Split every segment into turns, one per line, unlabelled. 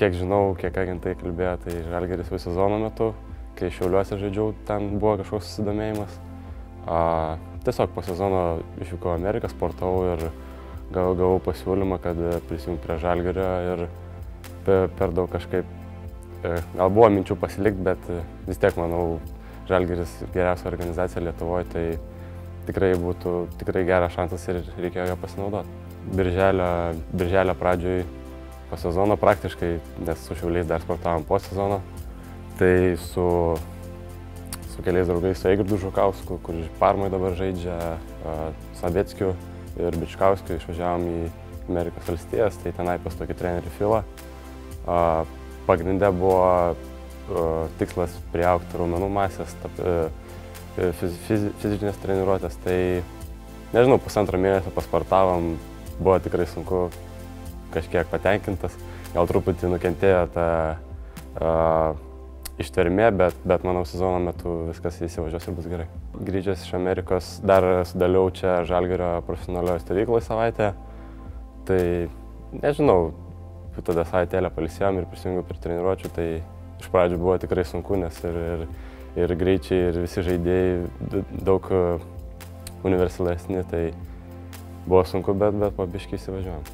kiek žinau, kiek agentai kalbėjo, tai Žalgeris visą sezono metu, kai šiauliuose žaidžiau, ten buvo kažkoks susidomėjimas. A, tiesiog po sezono išvykau Ameriką, sportavau ir gavau, gavau pasiūlymą, kad prisijungti prie Žalgerio ir per, per daug kažkaip, e, gal buvo minčių pasilikti, bet vis tiek manau, Žalgeris geriausia organizacija Lietuvoje, tai tikrai būtų tikrai geras šansas ir reikėjo jo pasinaudoti. Birželio, birželio pradžioj po sezono praktiškai, nes su šiauliais dar sportavom po sezono. Tai su, su keliais draugais, su Eigirdu Žukausku, kur Parmai dabar žaidžia, Sabetskiu ir Bičkauskiu išvažiavom į Amerikos valstijas, tai tenai pas tokį trenerių filą. Pagrindė buvo tikslas prieaukti raumenų masės, e, e, fizinės treniruotės, tai nežinau, pusantrą mėnesio paspartavom, buvo tikrai sunku, kažkiek patenkintas, gal truputį nukentėjo ta uh, ištvermė, bet, bet manau sezono metu viskas įsivažiuos ir bus gerai. Grįžęs iš Amerikos dar sudaliau čia Žalgerio profesionalioje stovykloje savaitę, tai nežinau, tada savaitėlę palisėjom ir prisijungiau prie treniruočių, tai iš pradžių buvo tikrai sunku, nes ir, ir, ir greičiai, ir visi žaidėjai daug universalesni, tai buvo sunku, bet, bet pabiškiai įsivažiuojam.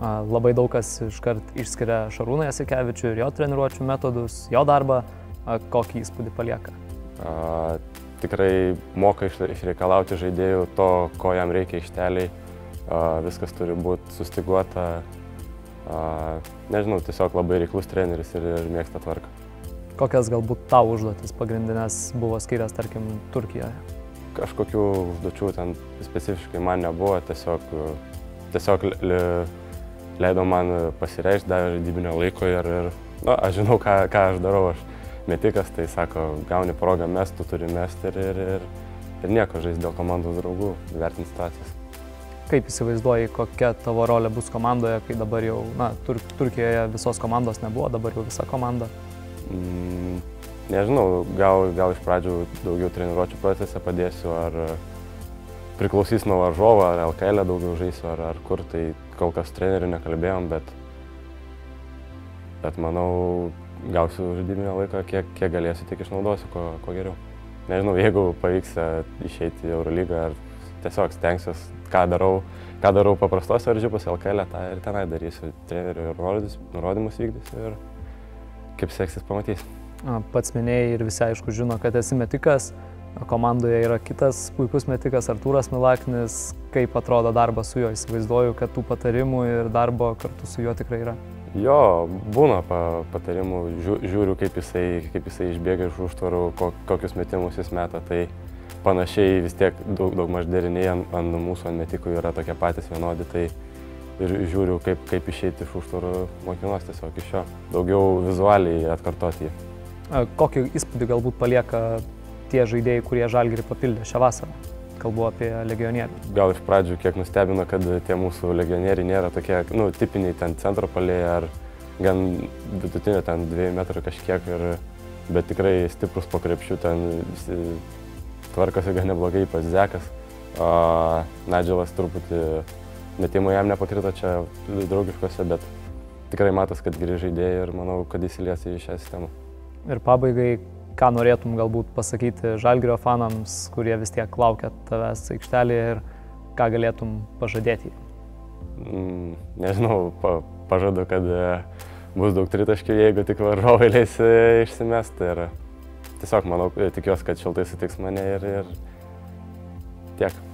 Labai daug kas iškart išskiria Šarūną Jasikevičių ir jo treniruočio metodus, jo darbą. Kokį įspūdį palieka?
A, tikrai moka išreikalauti žaidėjų to, ko jam reikia išteliai. A, viskas turi būti sustiguota. A, nežinau, tiesiog labai reiklus treneris ir, ir mėgsta tvarką.
Kokias galbūt tau užduotis pagrindinės buvo skirias, tarkim, Turkijoje?
Kažkokių užduočių ten specifiškai man nebuvo, tiesiog, tiesiog li, leido man pasireikšti, davė žaidybinio laiko ir, ir nu, aš žinau, ką, ką aš darau. Aš metikas, tai sako, gauni progą mest, tu turi mesti ir, ir, ir, ir nieko žaisti dėl komandos draugų, vertinti situacijas.
Kaip įsivaizduoji, kokia tavo rolė bus komandoje, kai dabar jau, na, Tur Turkijoje visos komandos nebuvo, dabar jau visa komanda?
Mm, nežinau, gal, gal iš pradžių daugiau treniruočio procese padėsiu, ar priklausys nuo varžovo, ar LKL e daugiau žaisiu, ar, ar kur, tai kol kas trenerių nekalbėjom, bet, bet manau, gausiu žaidybinio laiko, kiek, kiek galėsiu, tik išnaudosiu, ko, ko geriau. Nežinau, jeigu pavyks e, išeiti į Eurolygą, ar tiesiog stengsiuosi, ką darau, ką darau paprastos varžybos LKL, e, tą ir tenai darysiu, trenerių nurodymus vykdysiu ir kaip seksis pamatys.
Pats minėjai ir visi aišku žino, kad esi metikas, Komandoje yra kitas puikus metikas Artūras Milaknis. Kaip atrodo darbas su juo? Įsivaizduoju, kad tų patarimų ir darbo kartu su juo tikrai yra.
Jo, būna pa, patarimų, žiūriu, kaip jisai, kaip jisai išbėga iš užtvarų, kokius metimus jis meta. Tai panašiai vis tiek daug, daug maž deriniai ant, ant mūsų ant metikų yra tokie patys vienodi. Tai ir žiūriu, kaip, kaip išeiti iš užtvarų mokinos tiesiog iš jo. Daugiau vizualiai atkartoti jį.
Kokį įspūdį galbūt palieka tie žaidėjai, kurie žalgerį papildė šią vasarą. Kalbu apie legionierių.
Gal iš pradžių kiek nustebino, kad tie mūsų legionieriai nėra tokie, nu, tipiniai ten centro palėjai ar gan vidutinio ten dviejų metrų kažkiek, ir, bet tikrai stiprus po krepšių, ten tvarkosi gan neblogai, pas Zekas. Nadželas truputį metimų jam nepakrito čia draugiškose, bet tikrai matas, kad geri žaidėjai ir manau, kad įsilies į šią sistemą.
Ir pabaigai, ką norėtum galbūt pasakyti žalgrio fanams, kurie vis tiek laukia tavęs aikštelėje ir ką galėtum pažadėti?
Mm, nežinau, pa, pažadu, kad e, bus daug tritaškių, jeigu tik varžovai leis e, išsimesti. Ir tiesiog manau, tikiuosi, kad šiltai sutiks mane ir, ir tiek.